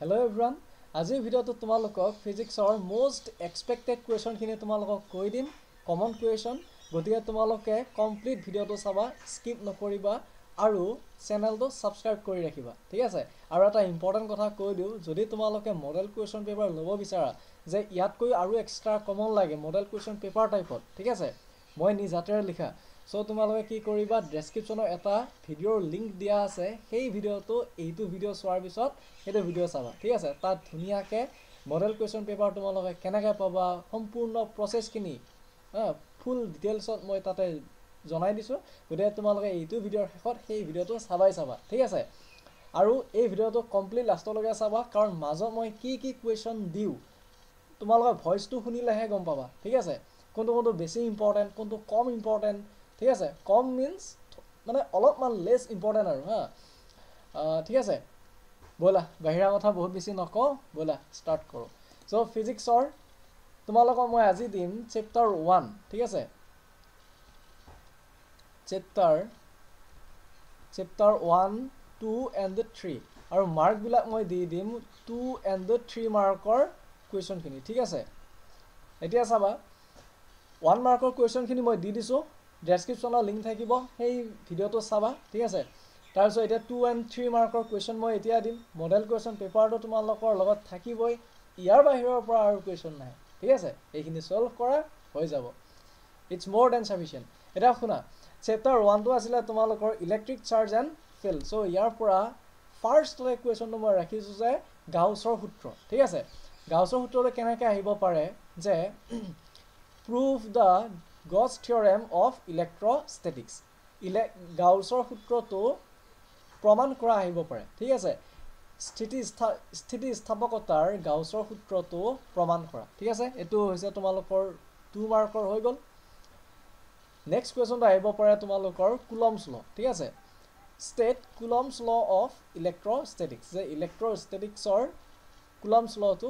Hello এভৰান আজিৰ ভিডিঅ'টোত তোমালোকক ফিজিক্সৰ মষ্ট এক্সপেক্টেড কুৱেশ্যনখিনি তোমালোকক কৈ দিম কমন কুৱেশ্যন গতিকে তোমালোকে কমপ্লিট ভিডিঅ'টো চাবা স্কিপ নকৰিবা আৰু চেনেলটো ছাবস্ক্ৰাইব কৰি ৰাখিবা ঠিক আছে? আৰু এটা ইম্পৰ্টেণ্ট কথা কৈ দিওঁ যদি তোমালোকে মডেল কুৱেশ্যন পেপাৰ ল'ব বিচাৰা যে ইয়াতকৈ আৰু এক্সট্ৰা কমন লাগে মডেল কুৱেশ্যন পেপাৰ টাইপত ঠিক আছে? মই নিজ হাতেৰে লিখা। চ' তোমালোকে কি কৰিবা? ডেছক্ৰিপশ্যনৰ এটা ভিডিঅ'ৰ লিংক দিয়া আছে। সেই ভিডিঅ'টো এইটো ভিডিঅ' চোৱাৰ পিছত সেইটো ভিডিঅ' চাবা। ঠিক আছে? তাত ধুনীয়াকৈ মডেল কুৱেশ্যন পেপাৰ তোমালোকে কেনেকৈ পাবা সম্পূৰ্ণ প্ৰচেছখিনি ফুল ডিটেইলছত মই তাতে জনাই দিছোঁ। গতিকে তোমালোকে এইটো ভিডিঅ'ৰ শেষত সেই ভিডিঅ'টো চাবাই চাবা। ঠিক আছে? আৰু এই ভিডিঅ'টো কমপ্লিট লাষ্টলৈকে চাবা কাৰণ মাজত মই কি কি কুৱেশ্যন দিওঁ তোমালোকে ভইচটো শুনিলেহে গম পাবা। ঠিক আছে? কোনটো কোনটো বেছি ইম্পৰ্টেণ্ট কোনটো কম ইম্পৰ্টেণ্ট ঠিক আছে কম মিনছ মানে অলপমান লেছ ইম্পৰ্টেণ্ট আৰু হা। ঠিক আছে। ব'লা বাহিৰা কথা বহুত বেছি নকওঁ ব'লা ষ্টাৰ্ট কৰোঁ। চ' ফিজিক্সৰ তোমালোকক মই আজি দিম চেপ্টাৰ ওৱান ঠিক আছে? Chapter chapter one two and three আৰু মাৰ্কবিলাক মই দি দিম টু এণ্ড থ্ৰী মাৰ্কৰ কুৱেশ্যনখিনি ঠিক আছে? এতিয়া চাবা ওৱান মাৰ্কৰ কুৱেশ্যনখিনি মই দি দিছোঁ। ডেছক্ৰিপশ্যনৰ লিংক থাকিব সেই ভিডিঅ'টো চাবা ঠিক আছে? তাৰপিছত এতিয়া টু এণ্ড থ্ৰী মাৰ্কৰ কুৱেশ্যন মই এতিয়া দিম। মডেল কুৱেশ্যন পেপাৰটো তোমালোকৰ লগত থাকিবই। ইয়াৰ বাহিৰৰ পৰা আৰু কুৱেশ্যন নাহে ঠিক আছে? এইখিনি ছল্ভ কৰা হৈ যাব। ইটছ মোৰ দেন চাফিচিয়েণ্ট এতিয়া শুনা চেপ্টাৰ ওৱানটো আছিলে তোমালোকৰ electric charge and field so' ইয়াৰ পৰা ফাৰ্ষ্টতে কুৱেশ্যনটো মই ৰাখিছোঁ যে গাউছৰ সূত্ৰ ঠিক আছে? গাউছৰ সূত্ৰটো কেনেকৈ আহিব পাৰে? যে prove the Gauss theorem of electrostatics ইলে গাউছৰ সূত্ৰটো প্ৰমাণ কৰা আহিব পাৰে। ঠিক আছে? স্থিতি স্থা স্থিতি স্থাপকতাৰ গাউছৰ সূত্ৰটো প্ৰমাণ কৰা। ঠিক আছে? এইটো হৈছে তোমালোকৰ টু মাৰ্কৰ হৈ গ'ল। নেক্সট কুৱেশ্যনটো আহিব পাৰে তোমালোকৰ কুলমছ ল' ঠিক আছে? ষ্টেট কুলমছ ল' অফ ইলেক্ট্ৰষ্টেটিক্স যে ইলেক্ট্ৰষ্টেটিক্সৰ কুলমছ ল'টো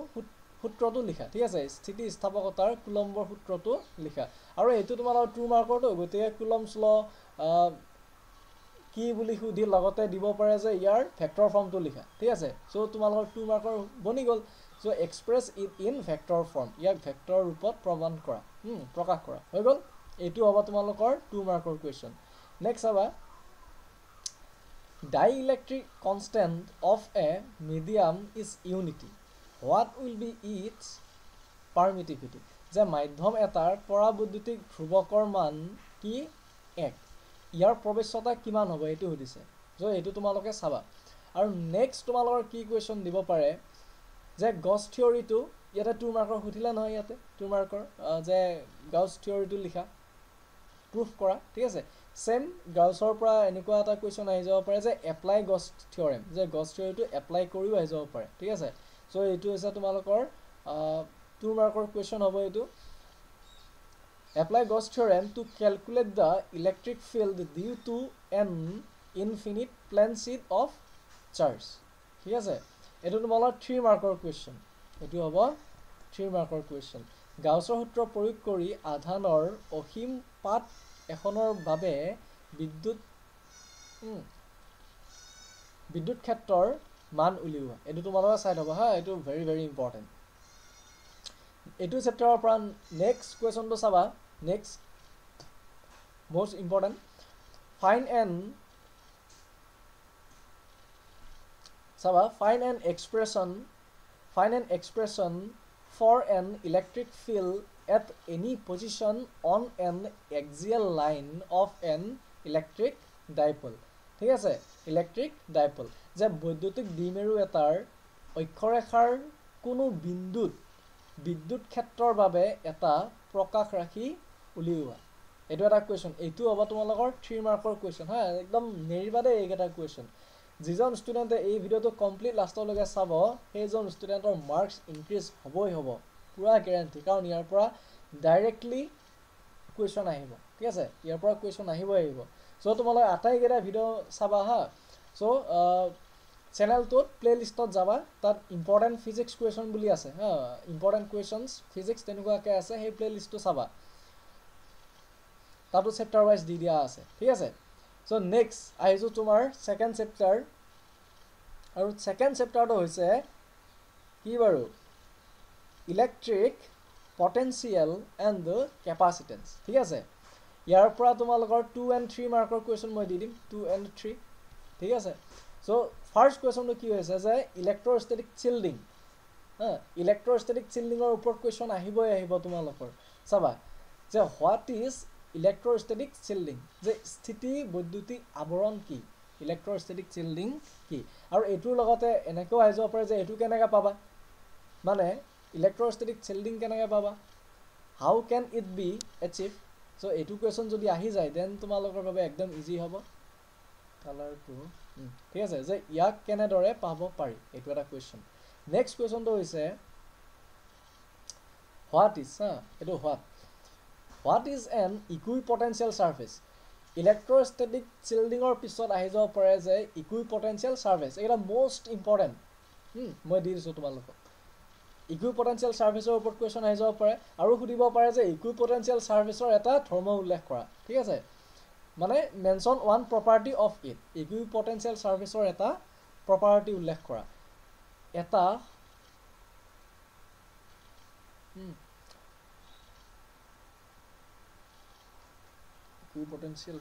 সূত্ৰটো লিখা ঠিক আছে? স্থিতি স্থাপকতাৰ কুলম্বৰ সূত্ৰটো লিখা। আৰু এইটো তোমালোকৰ টু মাৰ্কৰটো গতিকে কুলমছ ল' কি বুলি সুধি লগতে দিব পাৰে যে ইয়াৰ ভেক্টৰ ফৰ্মটো লিখা ঠিক আছে? চ' তোমালোকৰ টু মাৰ্কৰ বনি গ'ল। So' express it in vector form ইয়াক ভেক্টৰ ৰূপত প্ৰমাণ কৰা প্ৰকাশ কৰা। হৈ গ'ল? এইটো হ'ব তোমালোকৰ টু মাৰ্কৰ কুৱেশ্যন নেক্সট চাবা dielectric constant of a medium is unity what will be its permittivity যে মাধ্যম এটাৰ পৰাবৈদ্যুতিক ধ্ৰুৱকৰ মান কি? এক। ইয়াৰ প্ৰৱেশ্যতা কিমান হ'ব এইটো সুধিছে। চ' এইটো তোমালোকে চাবা। আৰু নেক্সট তোমালোকৰ কি কুৱেশ্যন দিব পাৰে যে গছ থিয়ৰিটো ইয়াতে টু মাৰ্কৰ সুধিলে নহয় ইয়াতে টু মাৰ্কৰ যে গাউছ থিয়ৰিটো লিখা। প্ৰুফ কৰা ঠিক আছে? ছেম গাউছৰ পৰা এনেকুৱা এটা কুৱেশ্যন আহি যাব পাৰে যে এপ্লাই গছ থিয়ৰেম যে গছ থিয়ৰিটো এপ্লাই কৰিও আহি যাব পাৰে ঠিক আছে? চ' এইটো হৈছে তোমালোকৰ টু মাৰ্কৰ কুৱেশ্যন হ'ব এইটো। Apply Gauss theorem to calculate the electric field due to an infinite plane sheet of charge ঠিক আছে? এইটো তোমালোকৰ থ্ৰী মাৰ্কৰ কুৱেশ্যন এইটো হ'ব থ্ৰী মাৰ্কৰ কুৱেশ্যন গাউছৰ সূত্ৰ প্ৰয়োগ কৰি আধানৰ অসীম পাত এখনৰ বাবে বিদ্যুৎ বিদ্যুৎ ক্ষেত্ৰৰ মান উলিওৱা। এইটো তোমালোকে চাই থ'বা হা এইটো ভেৰি ভেৰি ইম্পৰ্টেণ্ট এইটো চেপ্টাৰৰ পৰা নেক্সট কুৱেশ্যনটো চাবা। Next most important find and চাবা find and expression find and expression for an electric field at any position on an axial line of an electric dipole ঠিক আছে? ইলেক্ট্ৰিক ডাইপল যে বৈদ্যুতিক দ্বিমেৰু এটাৰ অক্ষৰেখাৰ কোনো বিন্দুত বিদ্যুৎ ক্ষেত্ৰৰ বাবে এটা প্ৰকাশ ৰাখি উলিওৱা। এইটো এটা কুৱেশ্যন এইটো হ'ব তোমালোকৰ থ্ৰী মাৰ্কৰ কুৱেশ্যন হা? একদম নেৰিবা দেই এইকেইটা কুৱেশ্যন যিজন ষ্টুডেণ্টে এই ভিডিঅ'টো কমপ্লিট লাষ্টলৈকে চাব সেইজন ষ্টুডেণ্টৰ মাৰ্কছ ইনক্ৰিজ হ'বই হ'ব। পূৰা গেৰেণ্টি কাৰণ ইয়াৰ পৰা ডাইৰেক্টলি কুৱেশ্যন আহিব। ঠিক আছে? ইয়াৰ পৰা কুৱেশ্যন আহিবই আহিব। চ' তোমালোকে আটাইকেইটা ভিডিঅ' চাবা হা। চ' চেনেলটোত প্লে লিষ্টত যাবা। তাত ইম্পৰ্টেণ্ট ফিজিক্স কুৱেশ্যন বুলি আছে হা। ইম্পৰ্টেণ্ট কুৱেশ্যনছ ফিজিক্স তেনেকুৱাকৈ আছে সেই প্লে লিষ্টটো চাবা। তাতো চেপ্টাৰ ৱাইজ দি দিয়া আছে ঠিক আছে? চ' নেক্সট আহিছোঁ তোমাৰ ছেকেণ্ড চেপ্টাৰ আৰু ছেকেণ্ড চেপ্টাৰটো হৈছে কি বাৰু? ইলেক্ট্ৰিক পটেঞ্চিয়েল এণ্ড কেপাচিটেঞ্চ ঠিক আছে? ইয়াৰ পৰা তোমালোকৰ টু এণ্ড থ্ৰী মাৰ্কৰ কুৱেশ্যন মই দি দিম। টু এণ্ড থ্ৰী ঠিক আছে? চ' ফাৰ্ষ্ট কুৱেশ্যনটো কি হৈছে যে ইলেক্ট্ৰষ্টেটিক চিল্ডিং হা ইলেক্ট্ৰষ্টেটিক চিল্ডিঙৰ ওপৰত কুৱেশ্যন আহিবই আহিব তোমালোকৰ। চাবা যে হোৱাট ইজ ইলেক্ট্ৰষ্টেটিক চিল্ডিং যে স্থিতি বৈদ্যুতিক আৱৰণ কি? ইলেক্ট্ৰষ্টেটিক চিল্ডিং কি? আৰু এইটোৰ লগতে এনেকৈও আহি যাব পাৰে যে এইটো কেনেকৈ পাবা? মানে ইলেক্ট্ৰষ্টেটিক চিল্ডিং কেনেকৈ পাবা? How can it be achieve so' এইটো কুৱেশ্যন যদি আহি যায় দেন তোমালোকৰ বাবে একদম ইজি হ'ব। কালাৰটো ঠিক আছে যে ইয়াক কেনেদৰে পাব পাৰি? এইটো এটা কুৱেশ্যন নেক্সট কুৱেশ্যনটো হৈছে হোৱাট ইজ হা এইটো what what is an equipotential surface electrostatic চিল্ডিঙৰ পিছত আহি যাব পাৰে যে ইকুই পটেঞ্চিয়েল ছাৰ্ফেচ এইকেইটা মষ্ট ইম্পৰ্টেণ্ট মই দি দিছোঁ তোমালোকক। ইকুই পটেঞ্চিয়েল ছাৰ্ভিচৰ ওপৰত কুৱেশ্যন আহি যাব পাৰে আৰু সুধিব পাৰে যে ইকুই পটেঞ্চিয়েল ছাৰ্ভিচৰ এটা ধৰ্ম উল্লেখ কৰা। ঠিক আছে? মানে mention one property of it equipotential ছাৰ্ভিচৰ এটা প্ৰপাৰ্টি উল্লেখ কৰা। এটা ইকুই পটেঞ্চিয়েল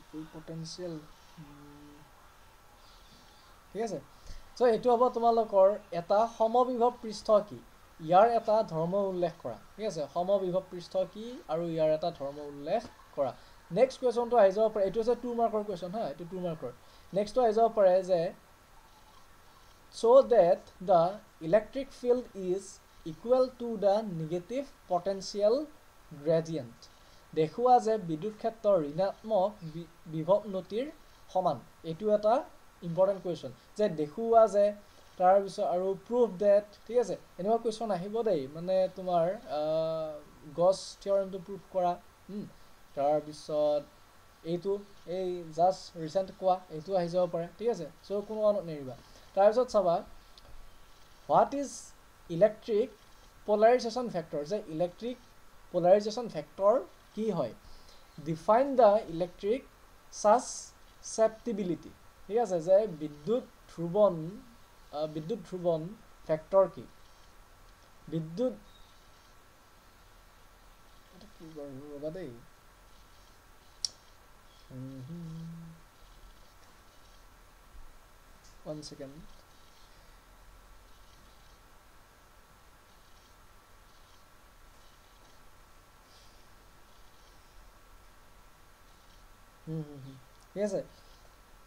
ইকুই পটেঞ্চিয়েল ঠিক আছে? চ' এইটো হ'ব তোমালোকৰ এটা সমবিভৱ পৃষ্ঠ কি? ইয়াৰ এটা ধৰ্ম উল্লেখ কৰা। ঠিক আছে? সমবিভৱ পৃষ্ঠ কি আৰু ইয়াৰ এটা ধৰ্ম উল্লেখ কৰা। নেক্সট কুৱেশ্যনটো আহি যাব পাৰে। এইটো হৈছে টু মাৰ্কৰ কুৱেশ্যন হা? এইটো টু মাৰ্কৰ নেক্সটটো আহি যাব পাৰে যে so' that the electric field is equal to the negative potential gradient দেখুওৱা যে বিদ্যুৎ ক্ষেত্ৰৰ ঋণাত্মক বিভৱনতিৰ সমান। এইটো এটা ইম্পৰ্টেণ্ট কুৱেশ্যন যে দেখুওৱা যে তাৰপিছত আৰু প্ৰুফ ডেট ঠিক আছে এনেকুৱা কুৱেশ্যন আহিব দেই মানে তোমাৰ গছ থিয়ৰিমটো প্ৰুফ কৰা তাৰপিছত এইটো এই জাষ্ট ৰিচেণ্ট কোৱা এইটো আহি যাব পাৰে ঠিক আছে চ' কোনো কাৰণত নেৰিবা। তাৰপিছত চাবা what is electric polarization factor যে ইলেক্ট্ৰিক পলাৰাইজেশ্যন ফেক্টৰ কি হয়? ডিফাইন দ্য ইলেক্ট্ৰিক ছাছচেপ্টিবিলিটি ঠিক আছে যে বিদ্যুৎ ধ্ৰুৱন বিদ্যুৎ ধ্ৰুৱন ফেক্টৰ কি? বিদ্যুৎ কি বাৰু ৰ'বা দেই? ওৱান ছেকেণ্ড ঠিক আছে।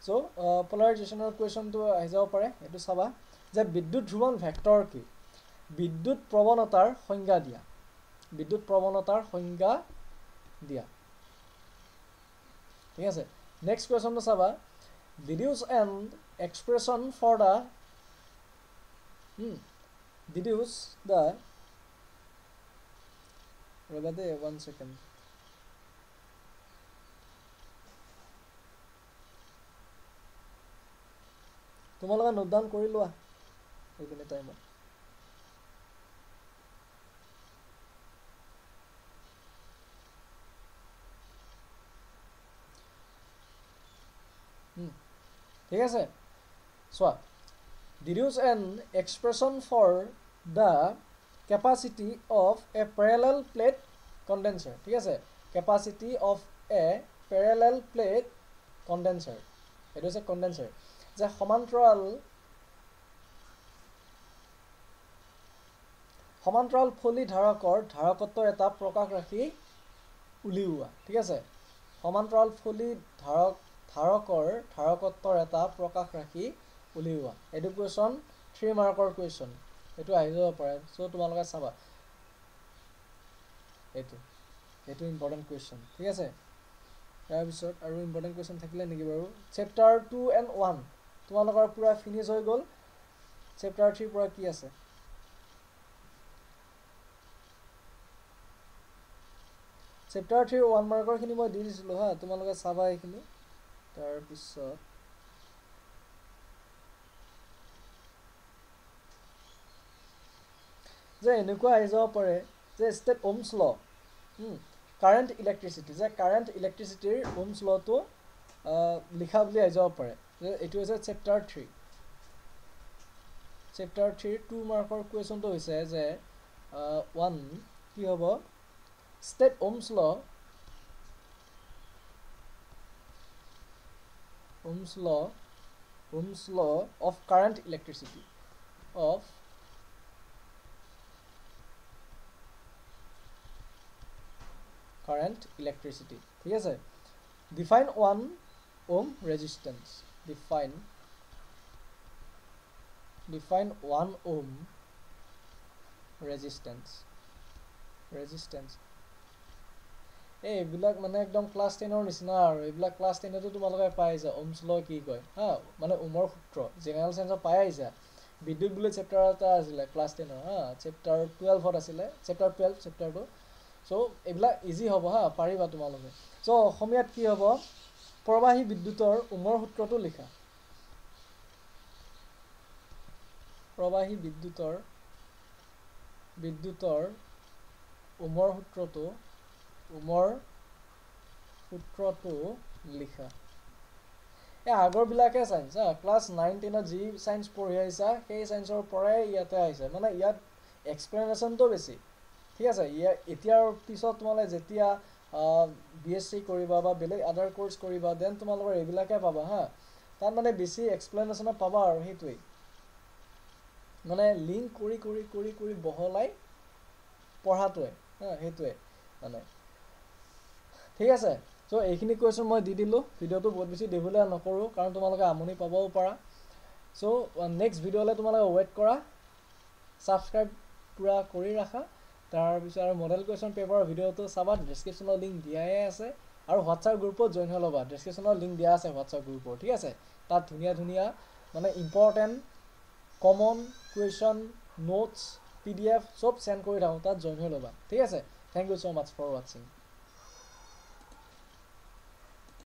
চ' পলাৰাইজেশ্যনৰ কুৱেশ্যনটো আহি যাব পাৰে এইটো চাবা। যে বিদ্যুৎ ধ্ৰুৱন ভেক্টৰ কি? বিদ্যুৎ প্ৰৱণতাৰ সংজ্ঞা দিয়া। বিদ্যুৎ প্ৰৱণতাৰ সংজ্ঞা দিয়া। ঠিক আছে? নেক্সট কুৱেশ্যনটো চাবা। Deduce and expression for the deduce the ৰ'বা দেই ওৱান ছেকেণ্ড তোমালোকে নোট ডাউন কৰি লোৱা এইখিনি টাইমত। ঠিক আছে। চোৱা deduce an expression for the capacity of a parallel plate condenser ঠিক আছে? Capacity of a parallel plate condenser এইটো হৈছে কণ্ডেঞ্চাৰ যে সমান্তৰাল সমান্তৰাল ফলি ধাৰকৰ ধাৰকত্বৰ এটা প্ৰকাশ ৰাখি উলিওৱা ঠিক আছে? সমান্তৰাল ফলি ধাৰক ধাৰকৰ ধাৰকত্বৰ এটা প্ৰকাশ ৰাখি উলিওৱা। এইটো কুৱেশ্যন থ্ৰী মাৰ্কৰ কুৱেশ্যন এইটো আহি যাব পাৰে। চ' তোমালোকে চাবা। এইটো এইটো ইম্পৰ্টেণ্ট কুৱেশ্যন ঠিক আছে? তাৰপিছত আৰু ইম্পৰ্টেণ্ট কুৱেশ্যন থাকিলে নেকি বাৰু? চেপ্টাৰ টু এণ্ড ওৱান তোমালোকৰ পূৰা ফিনিছ হৈ গ'ল চেপ্টাৰ থ্ৰীৰ পৰা কি আছে? চেপ্টাৰ থ্ৰীৰ ওৱান মাৰ্কৰখিনি মই দি দিছিলোঁ হা তোমালোকে চাবা এইখিনি। তাৰপিছত যে এনেকুৱা আহি যাব পাৰে যে state Ohm's law current electricity যে কাৰেণ্ট ইলেক্ট্ৰিচিটিৰ ওমছ লটো লিখা বুলি আহি যাব পাৰে। এইটো হৈছে চেপ্টাৰ থ্ৰী চেপ্টাৰ থ্ৰীৰ টু মাৰ্কৰ কুৱেশ্যনটো হৈছে যে ওৱান কি হ'ব? State Ohm's law Ohm's law Ohm's law of current electricity of current electricity ঠিক আছে? Define one ohm resistance define define one ohm resistance resistance এই এইবিলাক মানে একদম ক্লাছ টেনৰ নিচিনা আৰু এইবিলাক ক্লাছ টেনতো তোমালোকে পাই আহিছা ওমছ ল কি কয়? হা মানে ওমৰ সূত্ৰ জেনেৰেল চায়েন্সত পাই আহিছা বিদ্যুৎ বুলি চেপ্টাৰ এটা আছিলে ক্লাছ টেনৰ হা চেপ্টাৰ টুৱেলভত আছিলে চেপ্টাৰ টুৱেলভ চেপ্টাৰটো চ' এইবিলাক ইজি হ'ব হা পাৰিবা তোমালোকে। চ' অসমীয়াত কি হ'ব? প্ৰবাহী বিদ্যুতৰ উমৰ সূত্ৰটো লিখা। প্ৰবাহী বিদ্যুতৰ বিদ্যুতৰ উমৰ সূত্ৰটো উমৰ সূত্ৰটো লিখা। এই আগৰবিলাকে চাইন্স হা ক্লাছ নাইন টেনত যি চাইন্স পঢ়ি আহিছা সেই চাইন্সৰ পৰাই ইয়াতে আহিছে। মানে ইয়াত এক্সপ্লেনেশ্যনটো বেছি। ঠিক আছে ইয়া এতিয়াৰ পিছত তোমালোকে যেতিয়া বি এছ চি কৰিবা বা বেলেগ আদাৰ কৰ্চ কৰিবা দেন তোমালোকৰ এইবিলাকে পাবা হা। তাত মানে বেছি এক্সপ্লেনেশ্যনত পাবা আৰু সেইটোৱেই। মানে লিংক কৰি কৰি কৰি কৰি বহলাই পঢ়াটোৱে হা সেইটোৱে মানে। ঠিক আছে চ' এইখিনি কুৱেশ্যন মই দি দিলোঁ ভিডিঅ'টো বহুত বেছি দীঘলীয়া নকৰোঁ কাৰণ তোমালোকে আমনি পাবও পাৰা। চ' নেক্সট ভিডিঅ'লৈ তোমালোকে ৱেইট কৰা ছাবস্ক্ৰাইব পূৰা কৰি ৰাখা। তাৰপিছত আৰু মডেল কুৱেশ্যন পেপাৰৰ ভিডিঅ'টো চাবা ডেছক্ৰিপশ্যনৰ লিংক দিয়াই আছে। আৰু হোৱাটছআপ গ্ৰুপত জইন হৈ ল'বা। ডেছক্ৰিপশ্যনৰ লিংক দিয়া আছে হোৱাটছআপ গ্ৰুপৰ ঠিক আছে? তাত ধুনীয়া ধুনীয়া মানে important common question notes P D F চব চেণ্ড কৰি থাকোঁ। তাত জইন হৈ ল'বা। ঠিক আছে? Thank you so' much for ৱাটছিং